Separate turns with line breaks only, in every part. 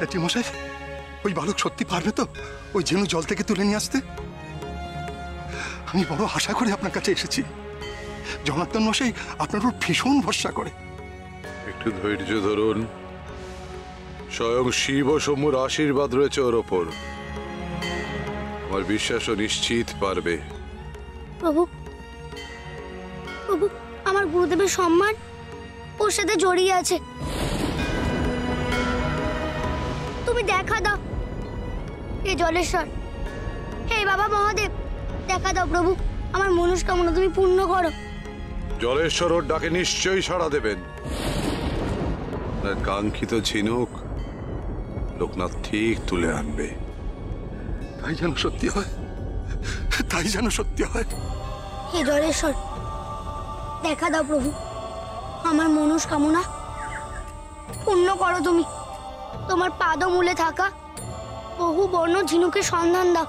ভট্টাচার্য মশাই ওই বালক সত্যি পারবে তো? ওই ঝিনু জল থেকে তুলে নিয়ে আসতে? আমি বড় আশা করে আপনার কাছে এসেছি। জনার্দন মশাই আপনার উপর ভীষণ ভরসা করে।
একটু ধৈর্য ধরুন। স্বয়ং শিব ও সমুর আশীর্বাদ রয়েছে ওর ওপর। আমার বিশ্বাস ও নিশ্চিত পারবে।
প্রভু প্রভু আমার গুরুদেবের সম্মান ওর সাথে জড়িয়ে আছে। তুমি দেখা দাও। হে জলেশ্বর হে বাবা মহাদেব দেখা দাও প্রভু আমার মনস্কামনা তুমি পূর্ণ করো।
জলেশ্বর ওর ডাকে নিশ্চয়ই সাড়া দেবেন। কাঙ্ক্ষিত ঝিনুক লোকনাথ ঠিক তুলে আনবে।
তাই যেন সত্যি হয় তাই যেন সত্যি হয়।
হে জলেশ্বর দেখা দাও প্রভু আমার মনস্কামনা পূর্ণ করো তুমি। তোমার পাদমূলে থাকা বহু বর্ণ ঝিনুকের সন্ধান দাও।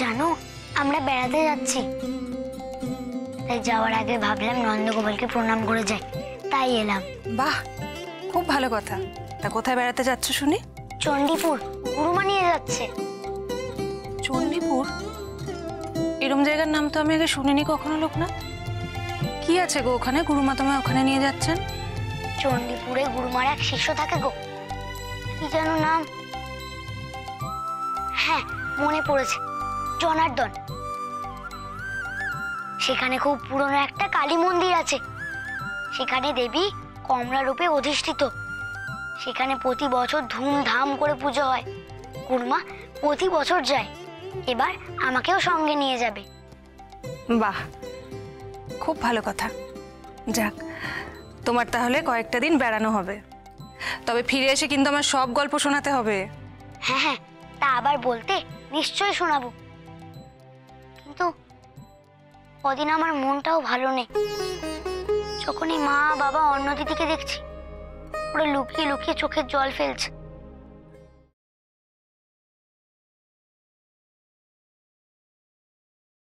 জানো, আমরা বেড়াতে যাচ্ছি। তাই যাওয়ার আগে ভাবলাম নন্দগোপালকে প্রণাম করে যাই। তাই এলাম।
বাহ খুব ভালো কথা। তা কোথায় বেড়াতে যাচ্ছ শুনি?
চণ্ডীপুর গুরুমা নিয়ে যাচ্ছে।
চণ্ডীপুর? এরম জায়গার নাম তো আমি আগে শুনিনি কখনো লোকনাথ। কি আছে গো ওখানে? গুরুমা তোমায় ওখানে নিয়ে যাচ্ছেন?
চণ্ডীপুরে গুরুমার এক শিষ্য থাকে গো। কি যেন নাম? হ্যাঁ মনে পড়েছে। জনার্দন। সেখানে খুব পুরনো একটা কালী মন্দির আছে। সেখানে দেবী কমলা রূপে অধিষ্ঠিত। সেখানে প্রতি বছর ধুমধাম করে পুজো হয়। গুরুমা প্রতি বছর যায়। এবার আমাকেও সঙ্গে নিয়ে যাবে।
বাহ খুব ভালো কথা। যাক তোমার তাহলে কয়েকটা দিন বেড়ানো হবে। তবে ফিরে এসে কিন্তু আমার সব গল্প শোনাতে হবে।
হ্যাঁ হ্যাঁ তা আবার বলতে নিশ্চয়ই শোনাবো। কিন্তু কদিন আমার মনটাও ভালো নেই। যখনই মা বাবা অন্য দিদিকে দেখছি ওরা লুকিয়ে লুকিয়ে চোখের জল ফেলছে।